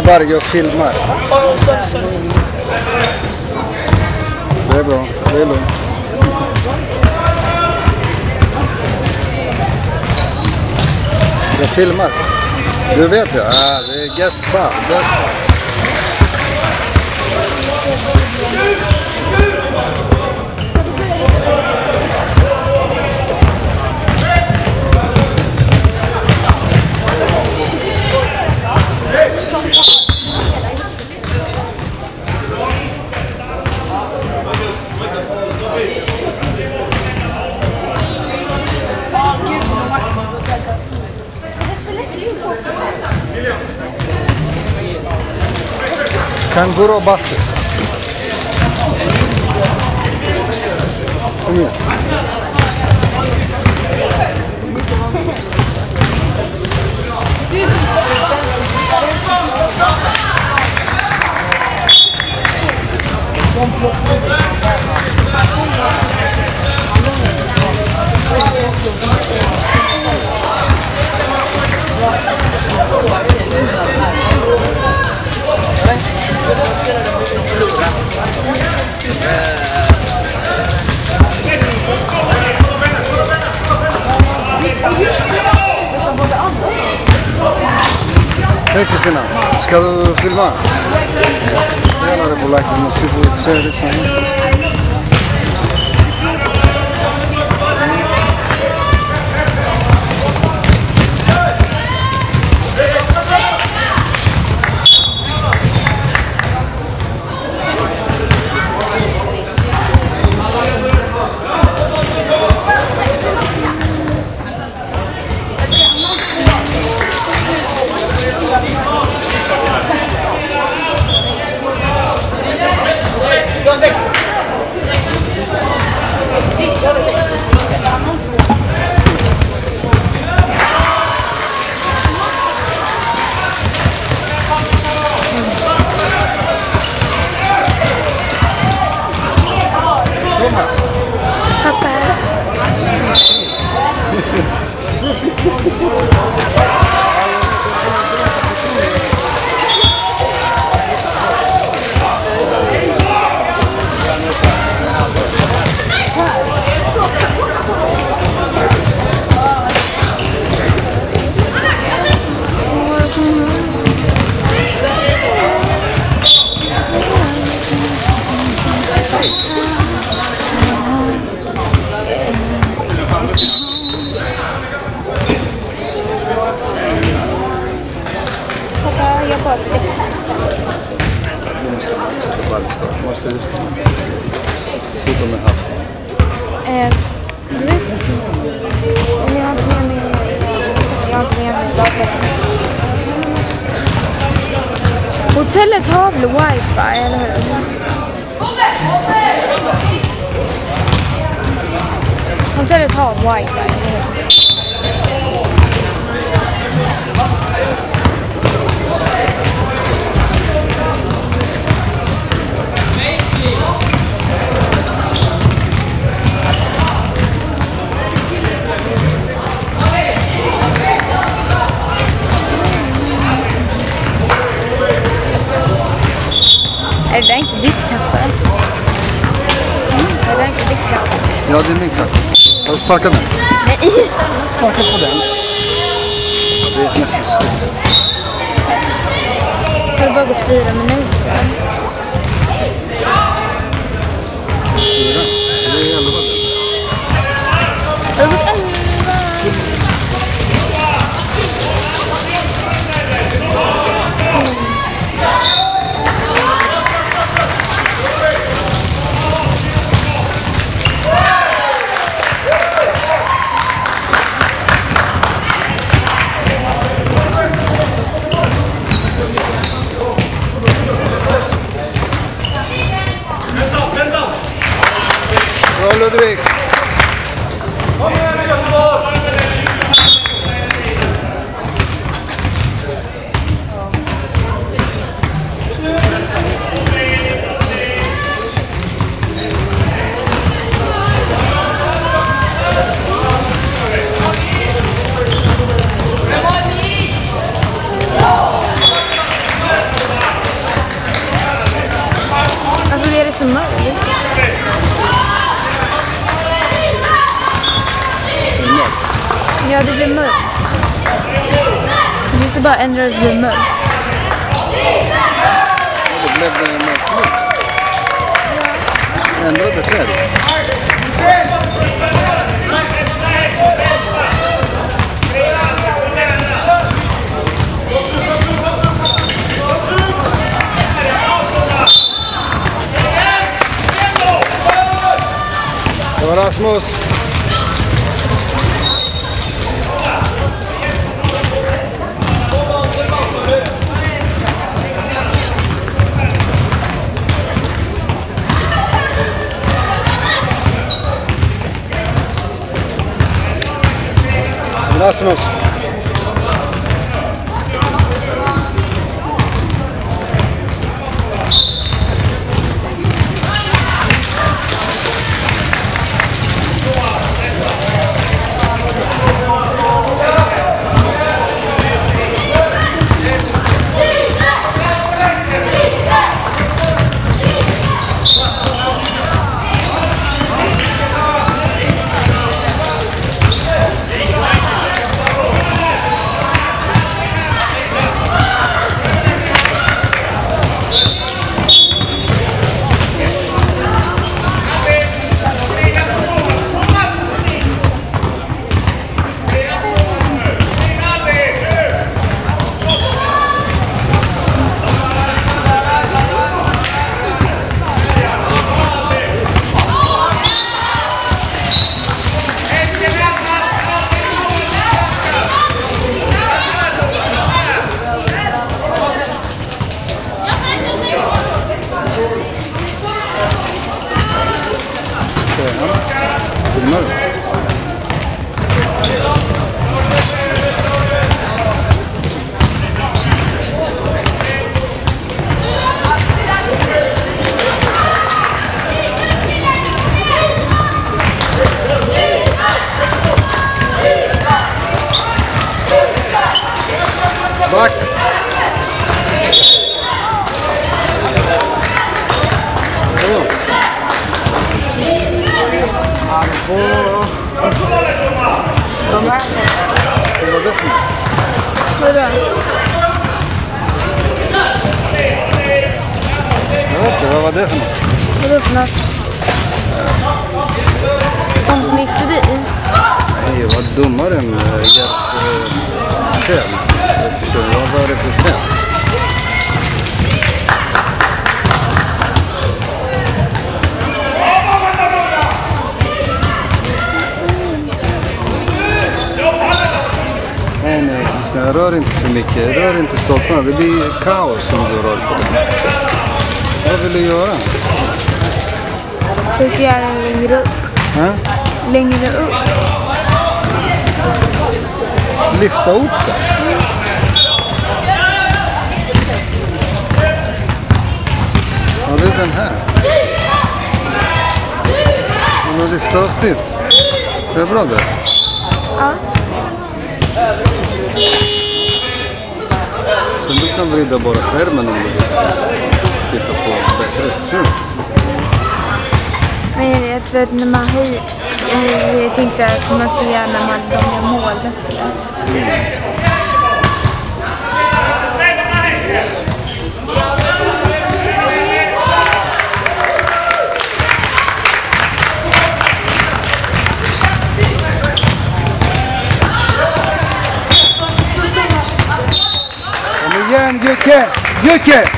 Grabbar, jag filmar. Oh, sorry, sorry. Det är bra. Det är lugnt. Jag filmar. Du vet ja. Det är gästa. gästa. Canguru Basket. Hej Kristina, ska du filma? Gärna det på liken och så får vi se det sen. Thomas, måste du? Sitta med hatten. Eh, du vet, om jag har inte med mig, jag har inte med mig saker. Hotellet har väl wifi, eller hur? Hotellet har wifi, eller hur? Ja, det är min katt. Har du sparkat den? Nej! Sparka på den. Det är nästan så. Har det bara gått fyra minuter? Du ska bara ändra det så det blir mörkt. Ja, Det blev det mörkt nu. Ändrade färg. Det Back! Ja. Vad var det för något? Vadå? Jag vet inte, vad var det för något? Vadå för något? De som gick förbi? Nej, jag var dummare än äh, äh, Kjell. Eftersom jag var representant. Nej, nej, Kristina, rör inte för mycket. Rör inte stolparna. Det blir kaos om du rör på dem. Vad vill du göra? Försöker göra den längre upp. Hä? Längre upp. Lyfta upp den? Ja, det är den här. Om du lyfta upp det. Det är bra det. Ja. Sen du kan vrida bara skärmen om du vill. Titta på bättre. Så. Men jag tror att när man höjer... Jag tänkte att man ser när man gör mål bättre. Kom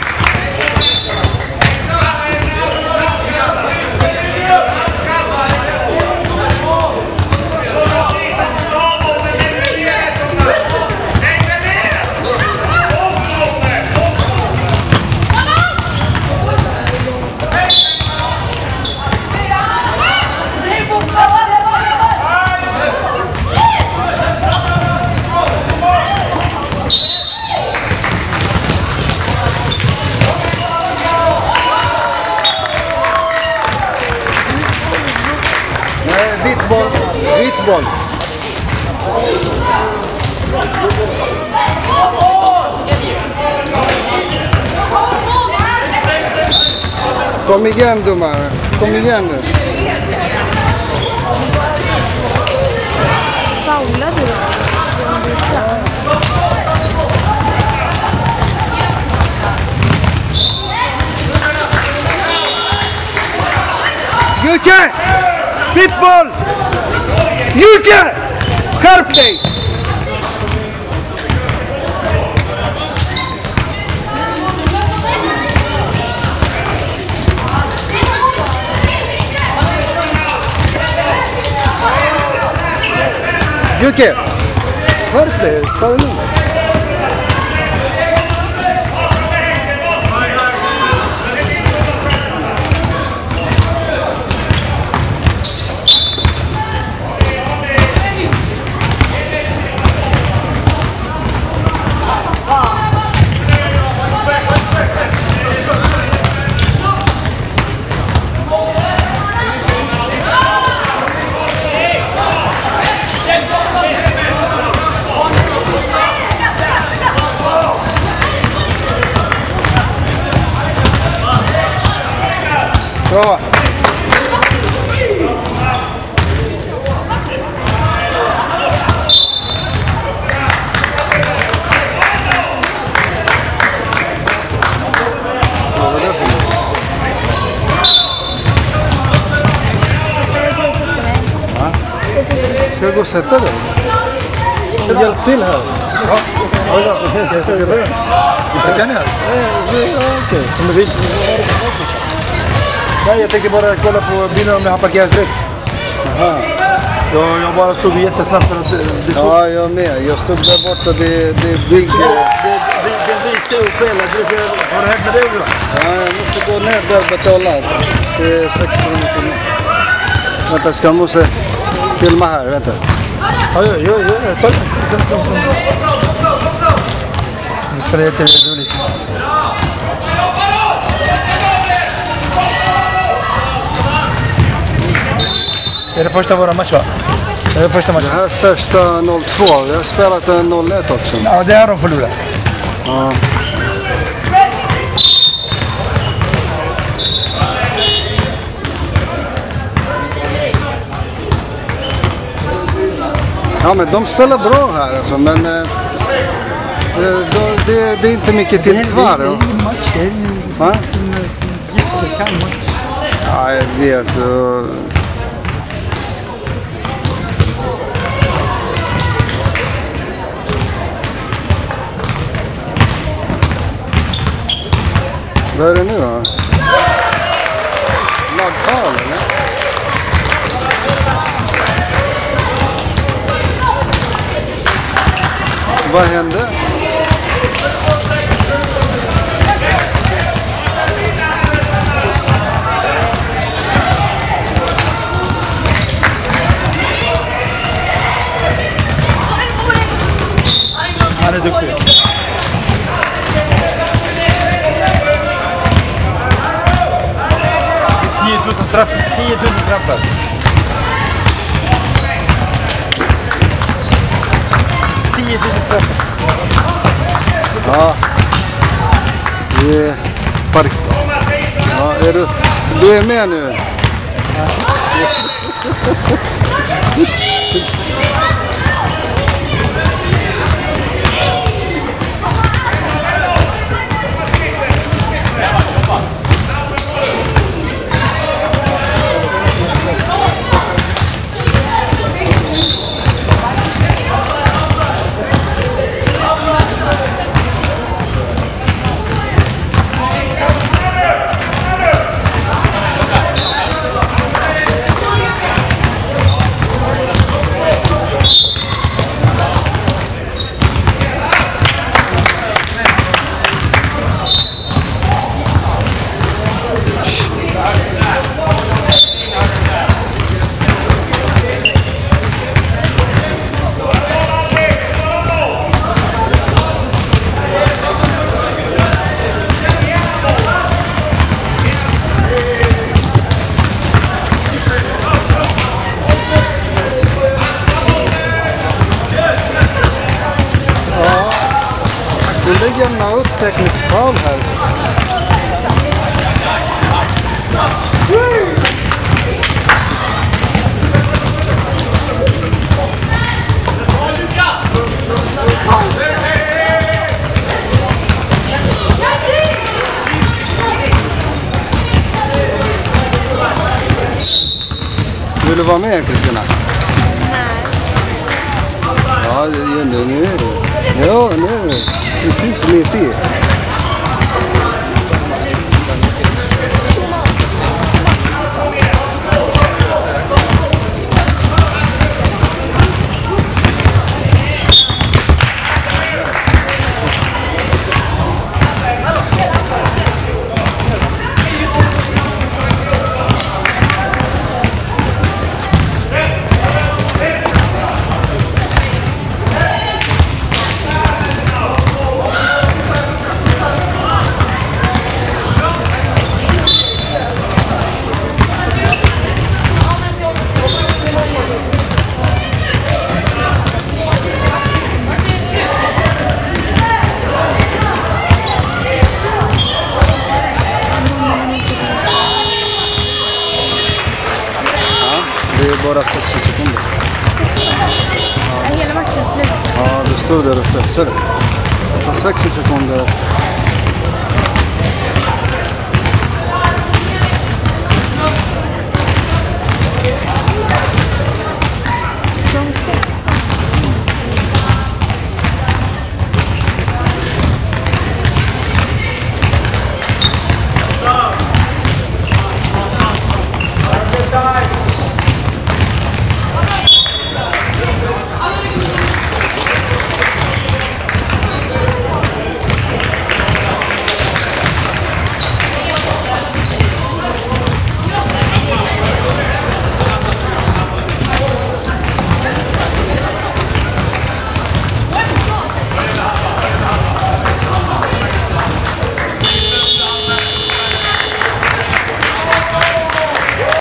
Boll. Kom igen domare. Kom igen nu. Faulade du då? Jocke! Pitbull! Юкер! Харплей! Юкер! Харплей, Skärp dig. Ta det lugnt. Bra. Vad var det för något? Va? Ska Nej, jag tänkte bara kolla på bilen om jag har parkerat rätt. Aha. Jag, jag bara stod jättesnabbt för att det, det tog... Ja, jag med. Jag stod där borta. Det, det bygger. Det, det, det visar ju fel. Har det hänt med dig också? Ja, jag måste gå ner där och betala. Det är 6 kronor till mig. Vänta, jag ska måste filma här. Vänta. Ja, ja, ja, ja. Ta det. Kom, kom, kom. Det ska bli är det första våra match va? Det är det första Det matchen. här är första 02. Jag har spelat en 01 också. Ja, det har de förlorat. Ja. Ja men de spelar bra här alltså men eh, det, det, det är inte mycket tid kvar. Det är ingen match. Det är en jättekall match. Ja jag vet. eh, Vad är det nu då? Lagtal eller? Vad hände? Straff. Tiotusen straffar. Tiotusen straffar. Ja. Park. Ja, är du, du är med nu? Du Du vara med Kristina? Nej. Ja, det- nu, nu, nu är det. Ja, nu. Precis mitt i. det är bara 60 sekunder. Är hela matchen slut? Ja, det står där uppe. Ser du? 60 sekunder.